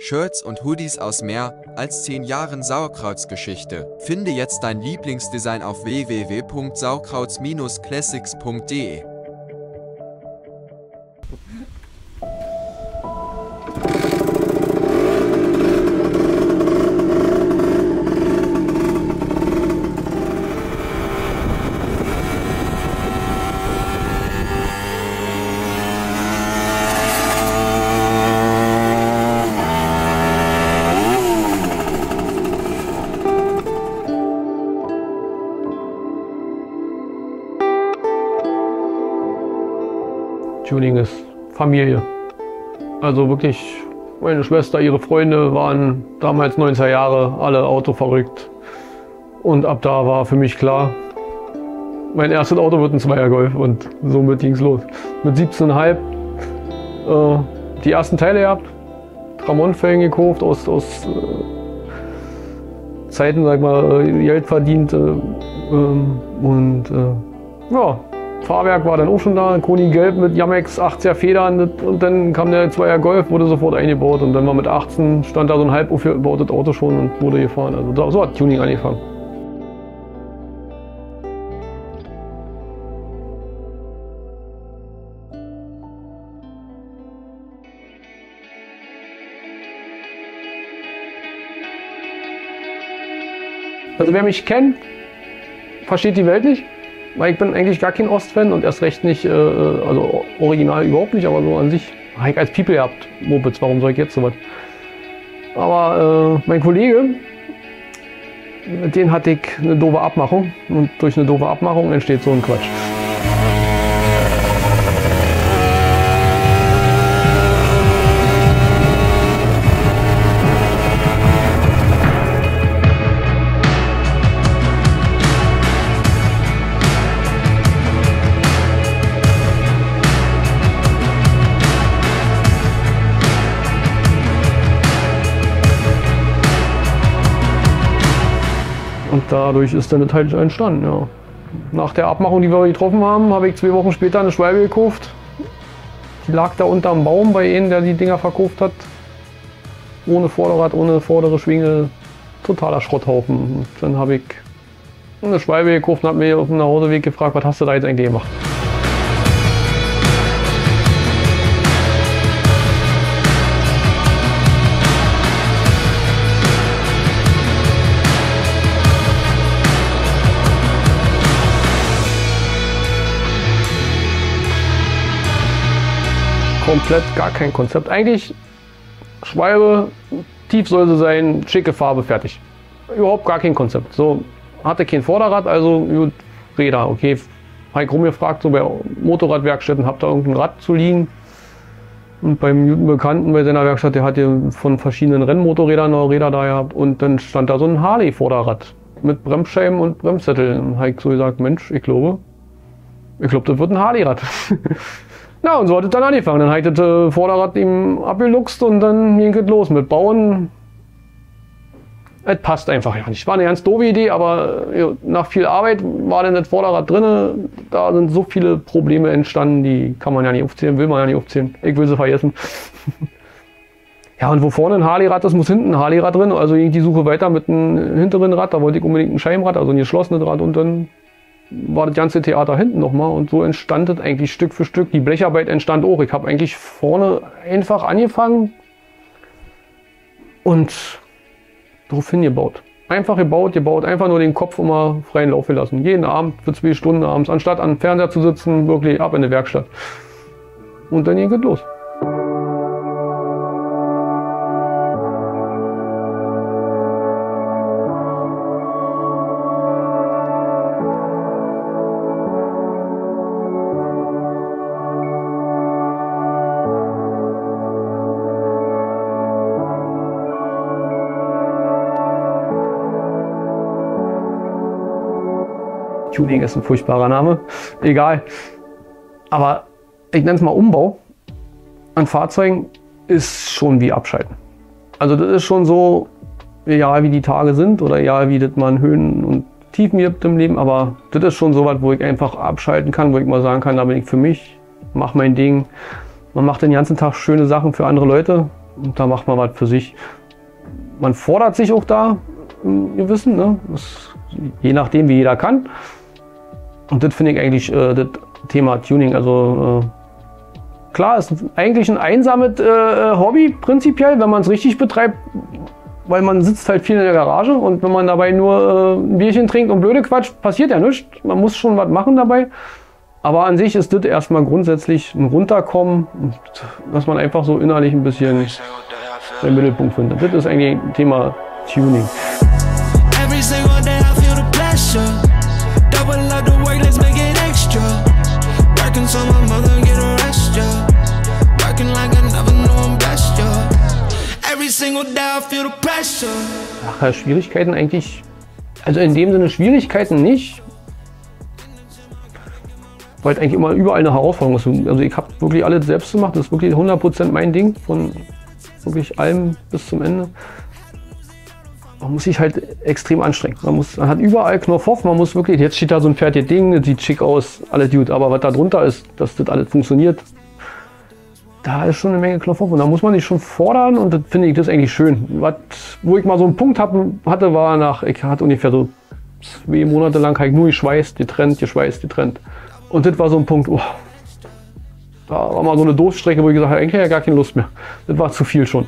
Shirts und Hoodies aus mehr als 10 Jahren Sauerkrautsgeschichte. Finde jetzt dein Lieblingsdesign auf www.sauerkrauts-classics.de. Tuning ist Familie. Also wirklich, meine Schwester, ihre Freunde waren damals 19 Jahre, alle Auto verrückt. Und ab da war für mich klar, mein erstes Auto wird ein Zweier Golf und somit ging es los. Mit 17,5 äh, die ersten Teile gehabt, Tramonfelgen gekauft, aus, aus äh, Zeiten, sag mal, äh, Geld verdient äh, ähm, und äh, ja, Fahrwerk war dann auch schon da, Koni Gelb mit Yamex 80er Federn und dann kam der 2er Golf, wurde sofort eingebaut und dann war mit 18 stand da so ein halb aufgebautes Auto schon und wurde gefahren. Also so hat Tuning angefangen. Also wer mich kennt, versteht die Welt nicht. Weil ich bin eigentlich gar kein Ostfan und erst recht nicht, äh, also original überhaupt nicht, aber so an sich habe ich als People gehabt. Mopeds, warum soll ich jetzt sowas? Aber äh, mein Kollege, mit dem hatte ich eine doofe Abmachung und durch eine doofe Abmachung entsteht so ein Quatsch. Und dadurch ist dann das halt entstanden, ja. Nach der Abmachung, die wir getroffen haben, habe ich zwei Wochen später eine Schwalbe gekauft. Die lag da unterm Baum bei einem, der die Dinger verkauft hat. Ohne Vorderrad, ohne vordere Schwinge. Totaler Schrotthaufen. Und dann habe ich eine Schwalbe gekauft und habe mir auf dem Nachhauseweg gefragt, was hast du da jetzt eigentlich gemacht? Komplett gar kein Konzept. Eigentlich Schwalbe, tief soll sie sein, schicke Farbe, fertig. Überhaupt gar kein Konzept. So, hatte kein Vorderrad, also gut, Räder, okay. Ich rumgefragt, so bei Motorradwerkstätten, habt ihr irgendein Rad zu liegen? Und beim guten Bekannten bei seiner Werkstatt, der hat ja von verschiedenen Rennmotorrädern noch Räder da gehabt. Und dann stand da so ein Harley-Vorderrad mit Bremsscheiben und Bremssättel. Und ich so gesagt, Mensch, ich glaube, ich glaube, das wird ein Harley-Rad. Ja, und so hat es dann angefangen. Dann hat das äh, Vorderrad ihm abgeluchst und dann ging es los mit Bauen. Es passt einfach ja nicht. War eine ganz doofe Idee, aber ja, nach viel Arbeit war dann das Vorderrad drin. Da sind so viele Probleme entstanden, die kann man ja nicht aufzählen, will man ja nicht aufzählen. Ich will sie vergessen. ja, und wo vorne ein Harley-Rad ist, muss hinten ein Harley-Rad drin. Also ging die Suche weiter mit einem hinteren Rad. Da wollte ich unbedingt ein Scheibenrad, also ein geschlossenes Rad und dann war das ganze Theater hinten nochmal und so entstand es eigentlich Stück für Stück. Die Blecharbeit entstand auch. Ich habe eigentlich vorne einfach angefangen und darauf hingebaut. Einfach gebaut, gebaut, einfach nur den Kopf immer freien Lauf gelassen. Jeden Abend für zwei Stunden abends, anstatt an Fernseher zu sitzen, wirklich ab in die Werkstatt. Und dann ging es los. Tuning ist ein furchtbarer Name. Egal. Aber ich nenne es mal Umbau an Fahrzeugen ist schon wie Abschalten. Also das ist schon so, egal wie die Tage sind oder egal wie das man Höhen und Tiefen gibt im Leben, aber das ist schon so was, wo ich einfach abschalten kann, wo ich mal sagen kann, da bin ich für mich, mach mein Ding. Man macht den ganzen Tag schöne Sachen für andere Leute, Und da macht man was für sich. Man fordert sich auch da im Gewissen, ne? das, je nachdem, wie jeder kann. Und das finde ich eigentlich äh, das Thema Tuning. Also äh, klar, ist eigentlich ein einsames äh, Hobby prinzipiell, wenn man es richtig betreibt, weil man sitzt halt viel in der Garage und wenn man dabei nur äh, ein Bierchen trinkt und blöde Quatsch, passiert ja nichts. Man muss schon was machen dabei. Aber an sich ist das erstmal grundsätzlich ein Runterkommen, dass man einfach so innerlich ein bisschen den Mittelpunkt findet. Das ist eigentlich ein Thema Tuning. Every single day I feel the pleasure. Ach, Schwierigkeiten eigentlich, also in dem Sinne Schwierigkeiten nicht, weil eigentlich immer überall eine Herausforderung ist. Also ich habe wirklich alles selbst gemacht, das ist wirklich 100% mein Ding, von wirklich allem bis zum Ende. Man muss sich halt extrem anstrengen. Man, muss, man hat überall Knopf auf, man muss wirklich, jetzt steht da so ein fertiges Ding, sieht schick aus, alles gut, aber was da drunter ist, dass das alles funktioniert, da ist schon eine Menge Knopf auf und da muss man sich schon fordern und das finde ich das eigentlich schön. Was, wo ich mal so einen Punkt hab, hatte, war nach, ich hatte ungefähr so zwei Monate lang halt nur geschweißt, getrennt, geschweißt, getrennt. Und das war so ein Punkt, oh, da war mal so eine Durststrecke, wo ich gesagt habe, eigentlich ja gar keine Lust mehr. Das war zu viel schon.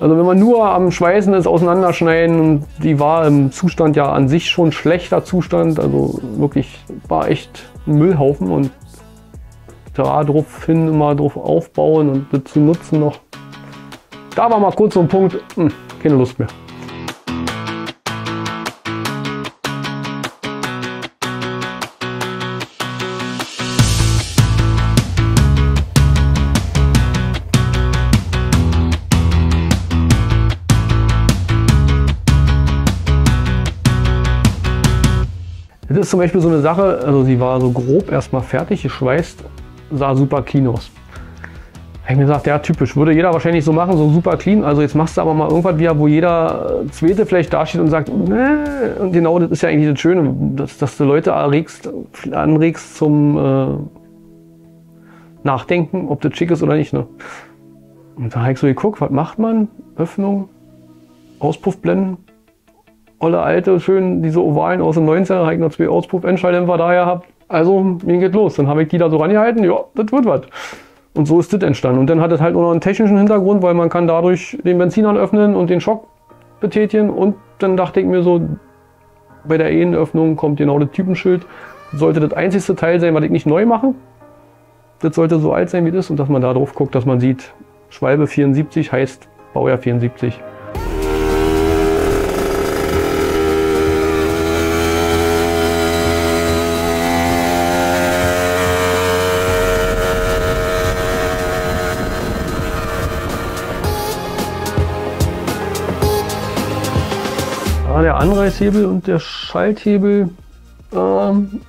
Also wenn man nur am Schweißen ist, auseinanderschneiden, und die war im Zustand ja an sich schon schlechter Zustand, also wirklich war echt ein Müllhaufen und da drauf hin immer drauf aufbauen und das zu nutzen noch. Da war mal kurz so ein Punkt, hm, keine Lust mehr. Das ist zum Beispiel so eine Sache, also sie war so grob erstmal fertig, geschweißt, sah super clean aus. Habe ich mir gesagt, ja typisch, würde jeder wahrscheinlich so machen, so super clean. Also jetzt machst du aber mal irgendwas wieder, wo jeder Zweite vielleicht dasteht und sagt, nee. und genau das ist ja eigentlich das Schöne, dass, dass du Leute erregst, anregst zum äh, Nachdenken, ob das schick ist oder nicht. Ne? Und da habe ich so geguckt, was macht man? Öffnung, Auspuffblenden, olle alte, schön diese Ovalen aus dem 19er, habe ich noch zwei Auspuff-Endschalldämpfer daher gehabt. Also, mir geht los. Dann habe ich die da so rangehalten, ja, das wird was. Und so ist das entstanden. Und dann hat es halt auch noch einen technischen Hintergrund, weil man kann dadurch den Benzinern öffnen und den Schock betätigen. Und dann dachte ich mir so, bei der Ehenöffnung kommt genau das Typenschild. Sollte das einzigste Teil sein, was ich nicht neu mache. Das sollte so alt sein, wie das ist. Und dass man da drauf guckt, dass man sieht, Schwalbe 74 heißt Baujahr 74. der Anreißhebel und der Schalthebel ähm,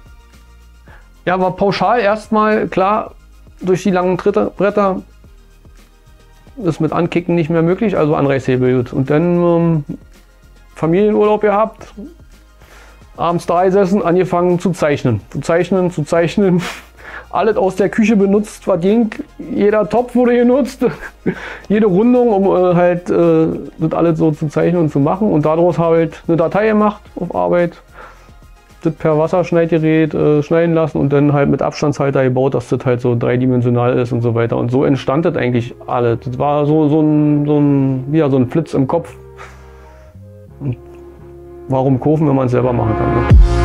ja, war pauschal erstmal klar durch die langen Tritter, Bretter ist mit Ankicken nicht mehr möglich, also Anreißhebel gut. Und dann ähm, Familienurlaub gehabt, abends da gesessen, angefangen zu zeichnen. Zu zeichnen, zu zeichnen. Alles aus der Küche benutzt, was ging. Jeder Topf wurde genutzt, jede Rundung, um äh, halt äh, das alles so zu zeichnen und zu machen. Und daraus habe ich eine Datei gemacht auf Arbeit, das per Wasserschneidgerät äh, schneiden lassen und dann halt mit Abstandshalter gebaut, dass das halt so dreidimensional ist und so weiter. Und so entstand das eigentlich alles. Das war so, so, ein, so, ein, ja, so ein Flitz im Kopf. Und warum kaufen, wenn man es selber machen kann? Ne?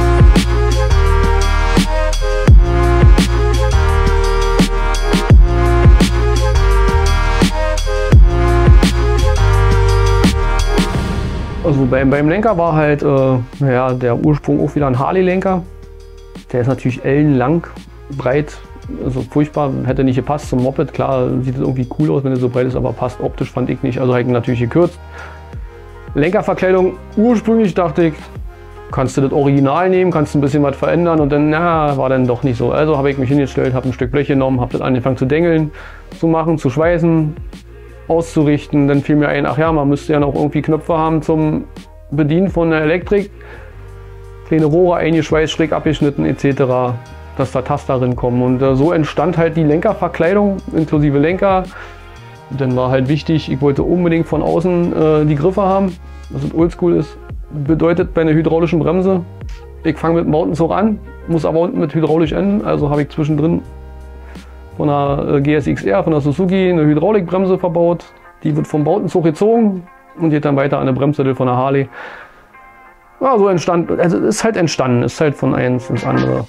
Also beim, beim Lenker war halt äh, ja, der Ursprung auch wieder ein Harley-Lenker. Der ist natürlich ellenlang, breit, also furchtbar, hätte nicht gepasst zum Moped. Klar sieht es irgendwie cool aus, wenn er so breit ist, aber passt optisch fand ich nicht. Also habe ich natürlich gekürzt. Lenkerverkleidung, ursprünglich dachte ich, kannst du das Original nehmen, kannst ein bisschen was verändern und dann, na, war dann doch nicht so. Also habe ich mich hingestellt, habe ein Stück Blech genommen, habe das angefangen zu dengeln, zu machen, zu schweißen, auszurichten. Dann fiel mir ein, ach ja, man müsste ja noch irgendwie Knöpfe haben zum Bedienen von der Elektrik. Kleine Rohre eingeschweißt, schräg abgeschnitten etc., dass da Taster drin kommen. Und äh, so entstand halt die Lenkerverkleidung inklusive Lenker. Dann war halt wichtig, ich wollte unbedingt von außen äh, die Griffe haben, dass es oldschool ist. Bedeutet bei einer hydraulischen Bremse, ich fange mit dem Mountainzug an, muss aber unten mit hydraulisch enden. Also habe ich zwischendrin von der äh, GSXR, von der Suzuki, eine Hydraulikbremse verbaut. Die wird vom Bautenzug gezogen und geht dann weiter an eine Bremssättel von der Harley. Ja, so entstand, also ist halt entstanden, ist halt von eins ins andere.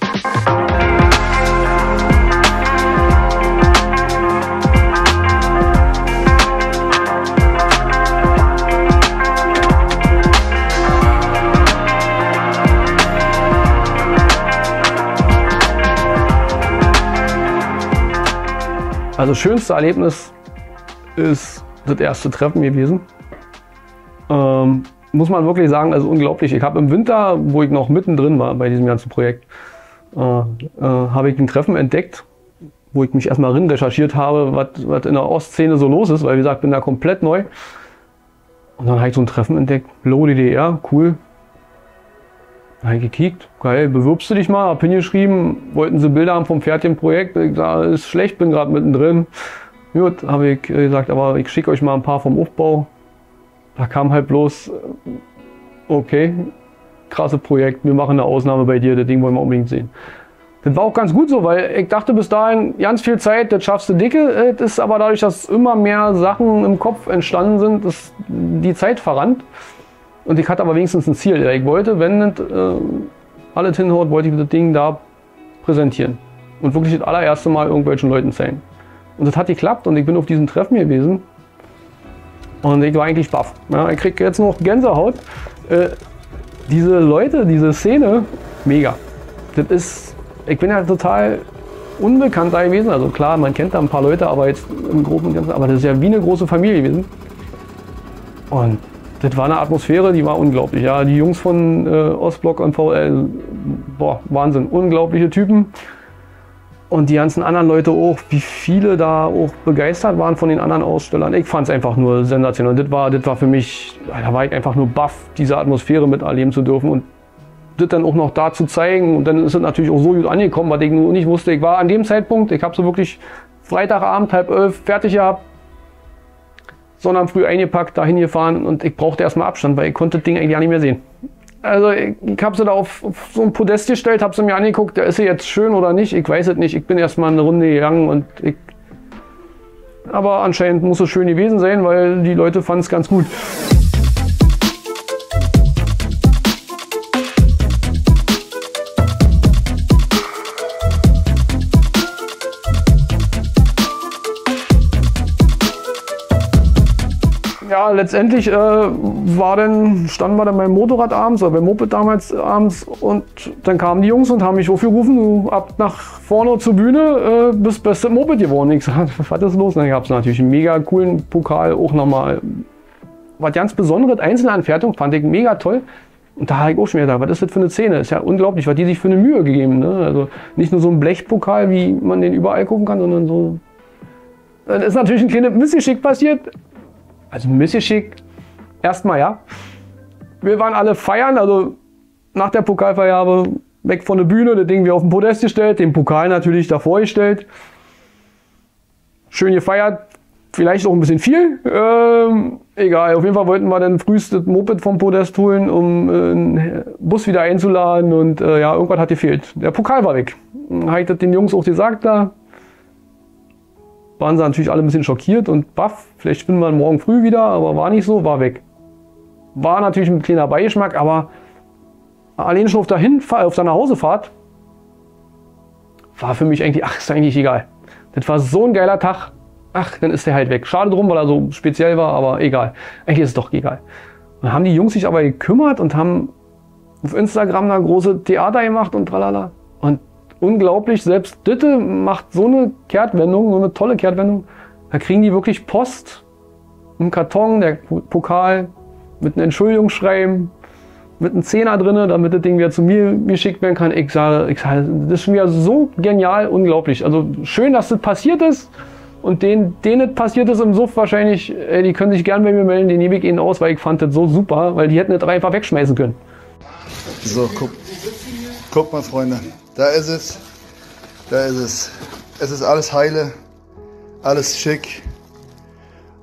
Also schönste Erlebnis ist das erste Treffen gewesen. Ähm, muss man wirklich sagen, also unglaublich. Ich habe im Winter, wo ich noch mittendrin war bei diesem ganzen Projekt, äh, äh, habe ich ein Treffen entdeckt, wo ich mich erstmal rein recherchiert habe, was in der Ostszene so los ist, weil wie gesagt, bin da komplett neu. Und dann habe ich so ein Treffen entdeckt, Low DDR, cool. Ich gekickt, geil, bewirbst du dich mal, hab hingeschrieben, wollten sie Bilder haben vom Pferdchenprojekt, ich sage, ist schlecht, bin gerade mittendrin. Gut, habe ich gesagt, aber ich schicke euch mal ein paar vom Aufbau. Da kam halt bloß, okay, krasse Projekt, wir machen eine Ausnahme bei dir, das Ding wollen wir unbedingt sehen. Das war auch ganz gut so, weil ich dachte bis dahin, ganz viel Zeit, das schaffst du dicke. Das ist aber dadurch, dass immer mehr Sachen im Kopf entstanden sind, ist die Zeit verrannt. Und ich hatte aber wenigstens ein Ziel. Ich wollte, wenn nicht, äh, alles hinhaut, wollte ich das Ding da präsentieren. Und wirklich das allererste Mal irgendwelchen Leuten zeigen. Und das hat geklappt und ich bin auf diesen Treffen gewesen. Und ich war eigentlich baff. Ja, ich kriege jetzt noch Gänsehaut. Äh, diese Leute, diese Szene, mega. Das ist, ich bin ja total unbekannt da gewesen. Also klar, man kennt da ein paar Leute, aber jetzt im Großen und Ganzen, aber das ist ja wie eine große Familie gewesen. Und das war eine Atmosphäre, die war unglaublich. Ja, die Jungs von äh, Ostblock und VL, boah, Wahnsinn, unglaubliche Typen. Und die ganzen anderen Leute auch, wie viele da auch begeistert waren von den anderen Ausstellern. Ich fand es einfach nur sensationell. Und das war, das war für mich, da war ich einfach nur baff, diese Atmosphäre miterleben zu dürfen und das dann auch noch da zu zeigen. Und dann ist es natürlich auch so gut angekommen, weil ich nur nicht wusste. Ich war an dem Zeitpunkt, ich habe so wirklich Freitagabend, halb elf, fertig gehabt, sondern früh eingepackt, dahin gefahren und ich brauchte erstmal Abstand, weil ich konnte das Ding eigentlich gar nicht mehr sehen. Also ich, ich habe sie da auf, auf, so ein Podest gestellt, habe sie mir angeguckt, ist sie jetzt schön oder nicht, ich weiß es nicht. Ich bin erstmal eine Runde gegangen und ich... Aber anscheinend muss es schön gewesen sein, weil die Leute fanden es ganz gut. Letztendlich äh, war dann, standen wir dann beim Motorrad abends oder beim Moped damals abends und dann kamen die Jungs und haben mich aufgerufen, du ab nach vorne zur Bühne, äh, bist beste Moped geworden. Ich sag, was ist los? Dann gab es natürlich einen mega coolen Pokal, auch nochmal was ganz Besonderes, Einzelanfertigung, fand ich mega toll. Und da habe ich auch schon gedacht, was ist das für eine Szene? Ist ja unglaublich, was die sich für eine Mühe gegeben. Ne? Also nicht nur so ein Blechpokal, wie man den überall gucken kann, sondern so. Dann ist natürlich ein kleines Missgeschick passiert. Also ein bisschen schick. Erstmal ja. Wir waren alle feiern, also nach der Pokalvergabe weg von der Bühne, das Ding wir auf den Podest gestellt, den Pokal natürlich davor gestellt. Schön gefeiert, vielleicht auch ein bisschen viel. Ähm, egal, auf jeden Fall wollten wir dann frühest das Moped vom Podest holen, um äh, einen Bus wieder einzuladen und äh, ja, irgendwas hat gefehlt. Der Pokal war weg. Habe ich das den Jungs auch gesagt da waren sie natürlich alle ein bisschen schockiert und baff, vielleicht finden wir morgen früh wieder, aber war nicht so, war weg. War natürlich ein kleiner Beigeschmack, aber allein schon auf der, auf der Nachhausefahrt war für mich eigentlich, ach, ist eigentlich egal. Das war so ein geiler Tag. Ach, dann ist der halt weg. Schade drum, weil er so speziell war, aber egal. Eigentlich ist es doch egal. Dann haben die Jungs sich aber gekümmert und haben auf Instagram da große Theater gemacht und tralala. Unglaublich. Selbst Ditte macht so eine Kehrtwendung, so eine tolle Kehrtwendung. Da kriegen die wirklich Post im Karton, der Pokal mit einem Entschuldigungsschreiben, mit einem Zehner drin, damit das Ding wieder zu mir geschickt werden kann. Ich sage, ich sage, das ist schon wieder so genial, unglaublich. Also schön, dass das passiert ist. Und denen, denen passiert ist im Suff wahrscheinlich, ey, die können sich gern bei mir melden, den nehme ich ihnen aus, weil ich fand das so super, weil die hätten das einfach wegschmeißen können. So, guck, guck mal, Freunde. Da ist es. Da ist es. Es ist alles heile, alles schick.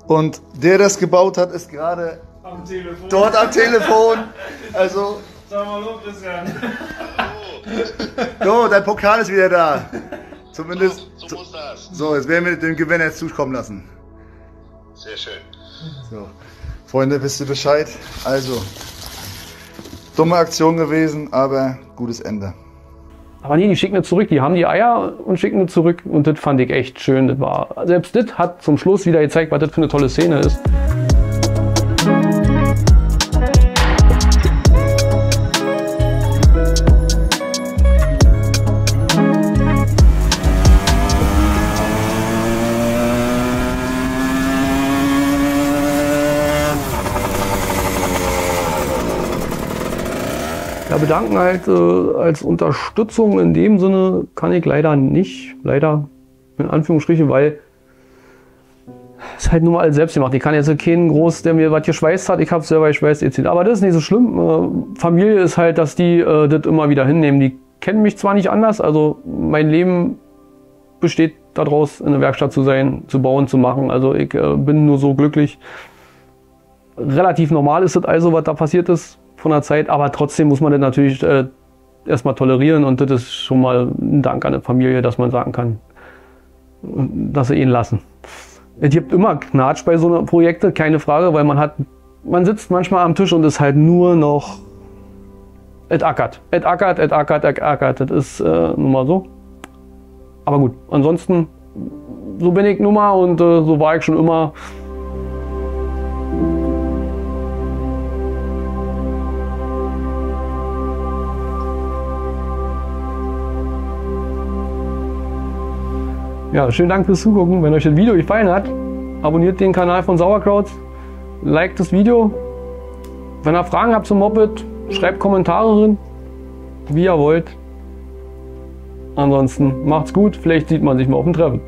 Und der, der das gebaut hat, ist gerade Am Telefon. dort am Telefon. Also, Sag mal so, Christian. so, dein Pokal ist wieder da. Zumindest. So muss das. So, jetzt werden wir den Gewinner jetzt zukommen lassen. Sehr schön. So. Freunde, wisst ihr Bescheid? Also, dumme Aktion gewesen, aber gutes Ende. Aber nee, die schicken es zurück. Die haben die Eier und schicken es zurück. Und das fand ich echt schön. Das war, selbst das hat zum Schluss wieder gezeigt, was das für eine tolle Szene ist. Ja, bedanken halt äh, als Unterstützung in dem Sinne kann ich leider nicht, leider in Anführungsstrichen, weil es halt nur mal alles selbst gemacht. Ich kann jetzt keinen groß, der mir was geschweißt hat, ich habe selber geschweißt etc. Aber das ist nicht so schlimm. Äh, Familie ist halt, dass die äh, das immer wieder hinnehmen. Die kennen mich zwar nicht anders, also mein Leben besteht daraus, in der Werkstatt zu sein, zu bauen, zu machen. Also ich äh, bin nur so glücklich. Relativ normal ist das also, was da passiert ist von der Zeit, aber trotzdem muss man das natürlich äh, erstmal tolerieren und das ist schon mal ein Dank an die Familie, dass man sagen kann, dass sie ihn lassen. Es gibt immer Knatsch bei so einer Projekte, keine Frage, weil man hat, man sitzt manchmal am Tisch und ist halt nur noch, et ackert, et ackert, et ackert, et ackert, das ist äh, nun mal so. Aber gut, ansonsten, so bin ich nun mal und äh, so war ich schon immer. Ja, schönen Dank fürs Zugucken. Wenn euch das Video gefallen hat, abonniert den Kanal von Sauerkraut, liked das Video. Wenn ihr Fragen habt zum Moped, schreibt Kommentare drin, wie ihr wollt. Ansonsten macht's gut, vielleicht sieht man sich mal auf dem Treffen.